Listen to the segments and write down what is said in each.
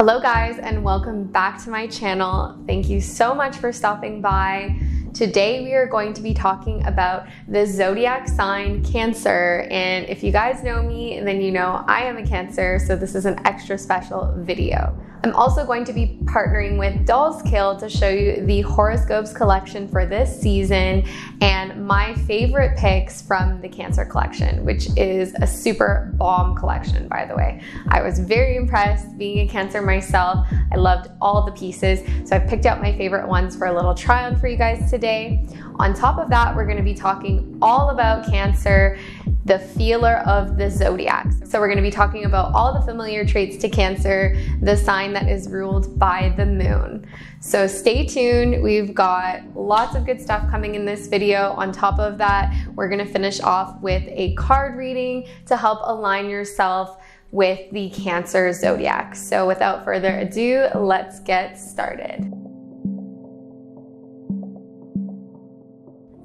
Hello guys and welcome back to my channel. Thank you so much for stopping by. Today we are going to be talking about the zodiac sign Cancer and if you guys know me then you know I am a Cancer so this is an extra special video. I'm also going to be partnering with Dolls Kill to show you the Horoscopez collection for this season and my favorite picks from the Cancer collection, which is a super bomb collection, by the way. I was very impressed being a Cancer myself. I loved all the pieces, so I picked out my favorite ones for a little try on for you guys today. On top of that, we're gonna be talking all about Cancer the feeler of the zodiac. So we're going to be talking about all the familiar traits to Cancer, the sign that is ruled by the moon. So stay tuned. We've got lots of good stuff coming in this video. On top of that, we're going to finish off with a card reading to help align yourself with the Cancer zodiac. So without further ado, let's get started.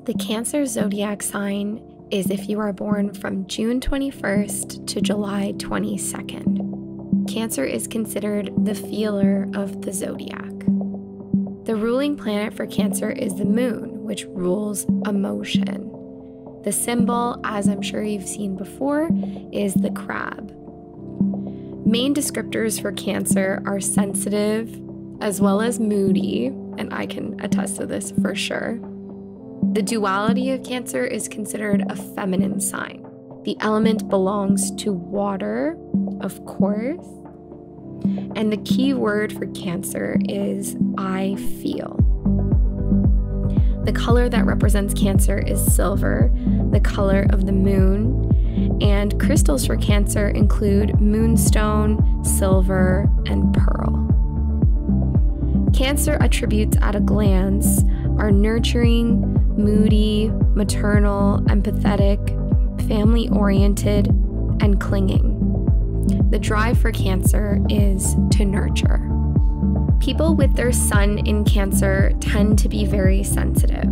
The Cancer zodiac sign is if you are born from June 21st to July 22nd. Cancer is considered the feeler of the zodiac. The ruling planet for Cancer is the moon, which rules emotion. The symbol, as I'm sure you've seen before, is the crab. Main descriptors for Cancer are sensitive as well as moody, and I can attest to this for sure. The duality of Cancer is considered a feminine sign. The element belongs to water, of course. And the key word for Cancer is I feel. The color that represents Cancer is silver, the color of the moon. And crystals for Cancer include moonstone, silver, and pearl. Cancer attributes at a glance are nurturing, moody, maternal, empathetic, family oriented, and clinging. The drive for Cancer is to nurture. People with their sun in Cancer tend to be very sensitive.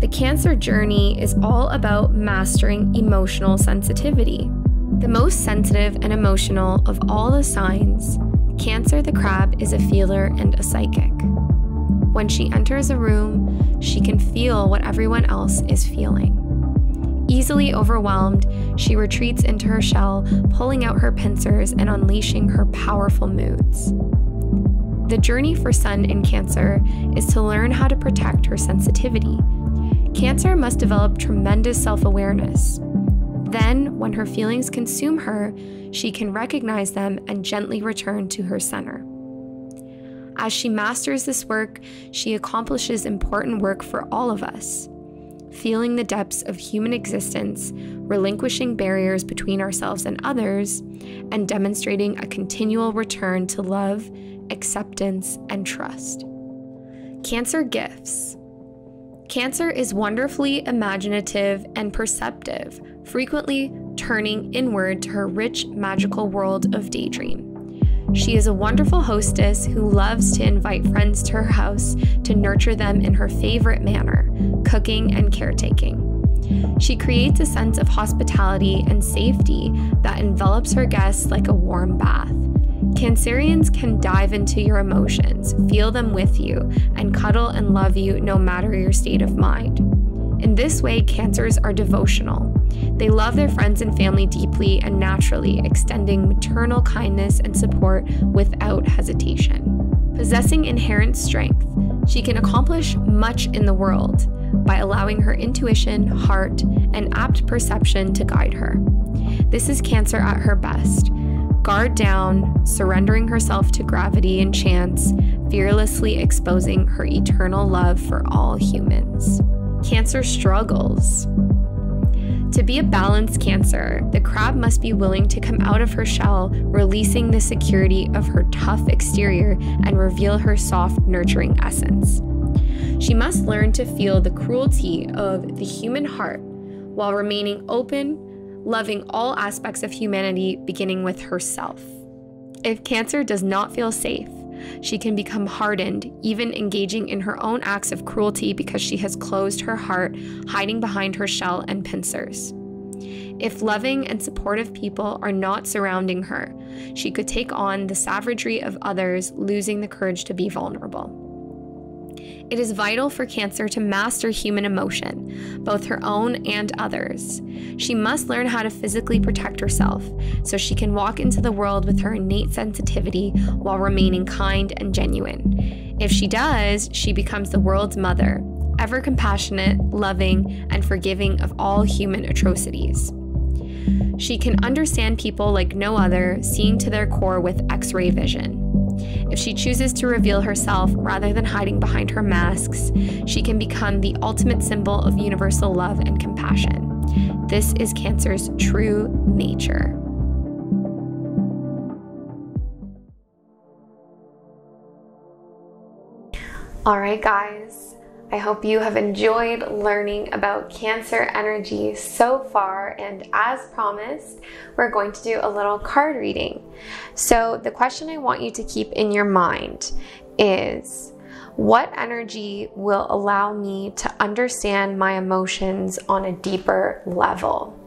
The Cancer journey is all about mastering emotional sensitivity. The most sensitive and emotional of all the signs, Cancer the crab is a feeler and a psychic. When she enters a room, she can feel what everyone else is feeling. Easily overwhelmed, she retreats into her shell, pulling out her pincers and unleashing her powerful moods. The journey for Sun in Cancer is to learn how to protect her sensitivity. Cancer must develop tremendous self awareness. Then, when her feelings consume her, she can recognize them and gently return to her center. As she masters this work, she accomplishes important work for all of us. Feeling the depths of human existence, relinquishing barriers between ourselves and others, and demonstrating a continual return to love, acceptance, and trust. Cancer gifts. Cancer is wonderfully imaginative and perceptive, frequently turning inward to her rich, magical world of daydream. She is a wonderful hostess who loves to invite friends to her house to nurture them in her favorite manner cooking and caretaking. She creates a sense of hospitality and safety that envelops her guests like a warm bath. Cancerians can dive into your emotions, feel them with you, and cuddle and love you no matter your state of mind. In this way, Cancers are devotional. They love their friends and family deeply and naturally, extending maternal kindness and support without hesitation. Possessing inherent strength, she can accomplish much in the world by allowing her intuition, heart, and apt perception to guide her. This is Cancer at her best. Guard down, surrendering herself to gravity and chance, fearlessly exposing her eternal love for all humans. Cancer struggles. To be a balanced Cancer, the crab must be willing to come out of her shell, releasing the security of her tough exterior and reveal her soft, nurturing essence. She must learn to feel the cruelty of the human heart while remaining open, loving all aspects of humanity, beginning with herself. If Cancer does not feel safe, she can become hardened, even engaging in her own acts of cruelty because she has closed her heart, hiding behind her shell and pincers. If loving and supportive people are not surrounding her, she could take on the savagery of others, losing the courage to be vulnerable. It is vital for Cancer to master human emotion, both her own and others. She must learn how to physically protect herself so she can walk into the world with her innate sensitivity while remaining kind and genuine. If she does, she becomes the world's mother, ever compassionate, loving, and forgiving of all human atrocities. She can understand people like no other, seeing to their core with x ray vision. If she chooses to reveal herself rather than hiding behind her masks, she can become the ultimate symbol of universal love and compassion. This is Cancer's true nature. All right, guys. I hope you have enjoyed learning about Cancer energy so far, and as promised, we're going to do a little card reading. So, the question I want you to keep in your mind is what energy will allow me to understand my emotions on a deeper level?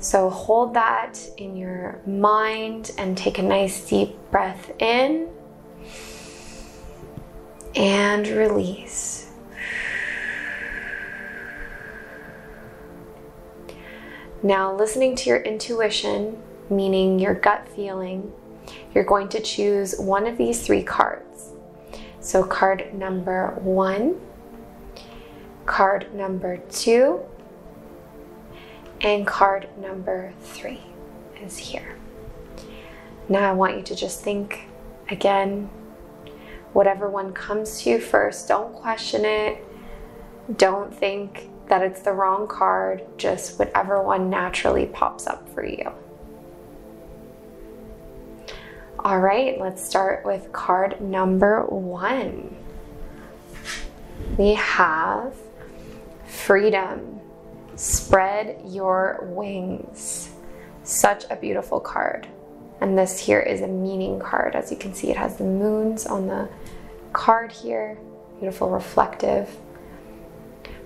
So, hold that in your mind and take a nice deep breath in and release. Now, listening to your intuition, meaning your gut feeling, you're going to choose one of these three cards. So, card number one, card number two, and card number three is here. Now, I want you to just think again, whatever one comes to you first, don't question it. Don't think that it's the wrong card, just whatever one naturally pops up for you. All right, let's start with card number one. We have freedom. Spread your wings. Such a beautiful card. And this here is a meaning card. As you can see, it has the moons on the card here. Beautiful, reflective.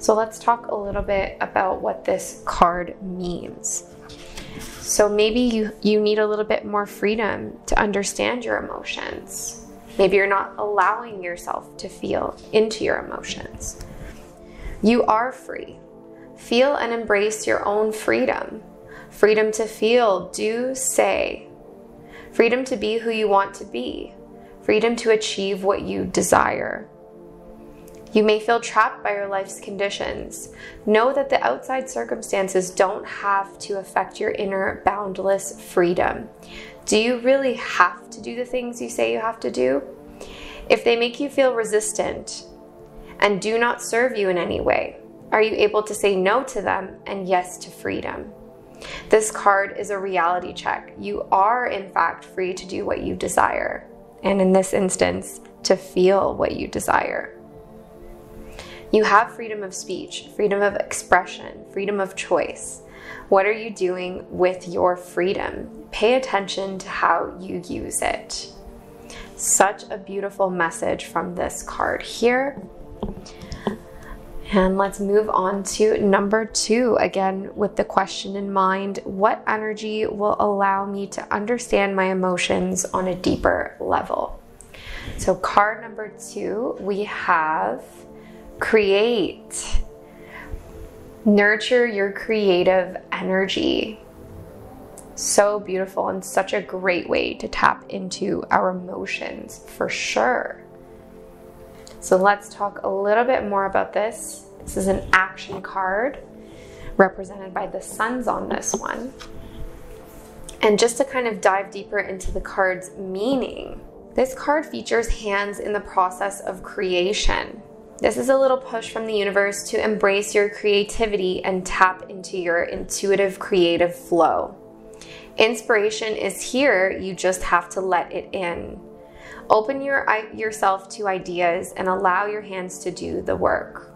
So let's talk a little bit about what this card means. So maybe you, you need a little bit more freedom to understand your emotions. Maybe you're not allowing yourself to feel into your emotions. You are free. Feel and embrace your own freedom. Freedom to feel, do, say. Freedom to be who you want to be. Freedom to achieve what you desire. You may feel trapped by your life's conditions. Know that the outside circumstances don't have to affect your inner boundless freedom. Do you really have to do the things you say you have to do? If they make you feel resistant and do not serve you in any way, are you able to say no to them and yes to freedom? This card is a reality check. You are, in fact, free to do what you desire. And in this instance, to feel what you desire. You have freedom of speech, freedom of expression, freedom of choice. What are you doing with your freedom? Pay attention to how you use it. Such a beautiful message from this card here. And let's move on to number two, again, with the question in mind what energy will allow me to understand my emotions on a deeper level? So, card number two, we have create. Nurture your creative energy. So beautiful and such a great way to tap into our emotions for sure. So let's talk a little bit more about this. This is an action card represented by the suns on this one. And just to kind of dive deeper into the card's meaning, this card features hands in the process of creation. This is a little push from the universe to embrace your creativity and tap into your intuitive creative flow. Inspiration is here, you just have to let it in. Open your, yourself to ideas and allow your hands to do the work.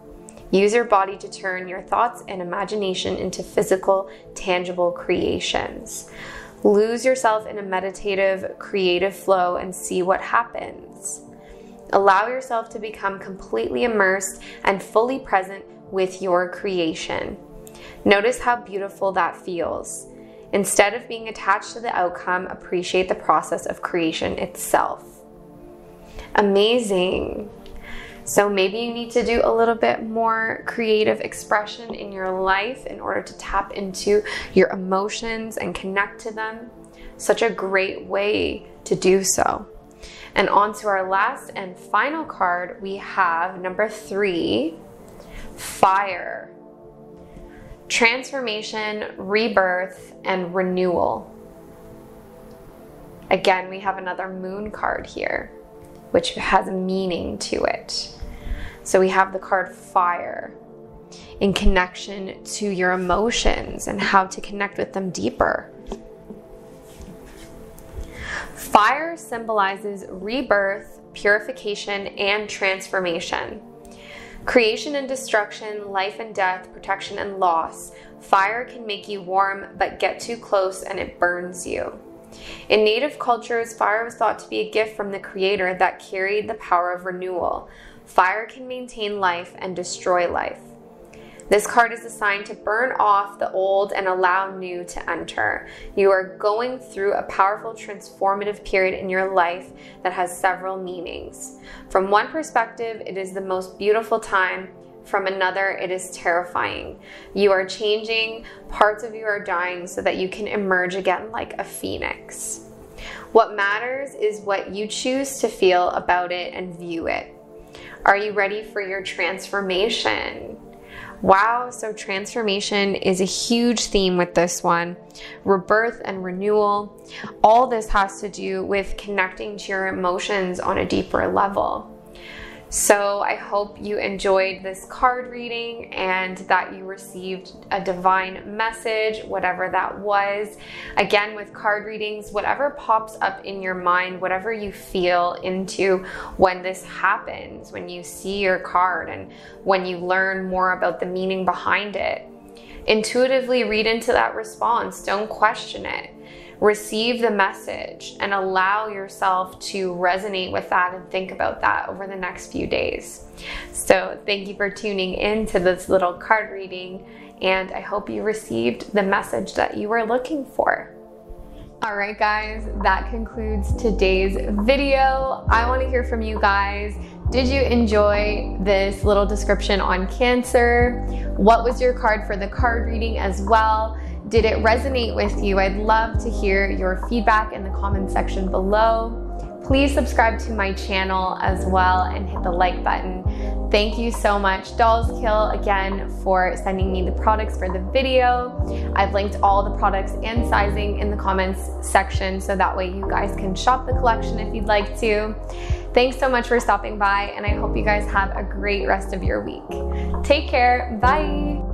Use your body to turn your thoughts and imagination into physical, tangible creations. Lose yourself in a meditative, creative flow and see what happens. Allow yourself to become completely immersed and fully present with your creation. Notice how beautiful that feels. Instead of being attached to the outcome, appreciate the process of creation itself. Amazing. So maybe you need to do a little bit more creative expression in your life in order to tap into your emotions and connect to them. Such a great way to do so. And on to our last and final card, we have number three, fire. Transformation, rebirth, and renewal. Again, we have another moon card here, which has meaning to it. So we have the card fire in connection to your emotions and how to connect with them deeper. Fire symbolizes rebirth, purification, and transformation. Creation and destruction, life and death, protection and loss. Fire can make you warm, but get too close and it burns you. In native cultures, fire was thought to be a gift from the Creator that carried the power of renewal. Fire can maintain life and destroy life. This card is assigned to burn off the old and allow new to enter. You are going through a powerful transformative period in your life that has several meanings. From one perspective, it is the most beautiful time. From another, it is terrifying. You are changing, parts of you are dying so that you can emerge again like a phoenix. What matters is what you choose to feel about it and view it. Are you ready for your transformation? Wow, so transformation is a huge theme with this one. Rebirth and renewal. All this has to do with connecting to your emotions on a deeper level. So I hope you enjoyed this card reading and that you received a divine message, whatever that was. Again, with card readings, whatever pops up in your mind, whatever you feel into when this happens, when you see your card and when you learn more about the meaning behind it, intuitively read into that response. Don't question it receive the message and allow yourself to resonate with that and think about that over the next few days. So, thank you for tuning in to this little card reading, and I hope you received the message that you were looking for. All right, guys, that concludes today's video. I want to hear from you guys. Did you enjoy this little description on Cancer? What was your card for the card reading as well? Did it resonate with you? I'd love to hear your feedback in the comment section below. Please subscribe to my channel as well and hit the like button. Thank you so much, Dolls Kill, again for sending me the products for the video. I've linked all the products and sizing in the comments section so that way you guys can shop the collection if you'd like to. Thanks so much for stopping by, and I hope you guys have a great rest of your week. Take care. Bye.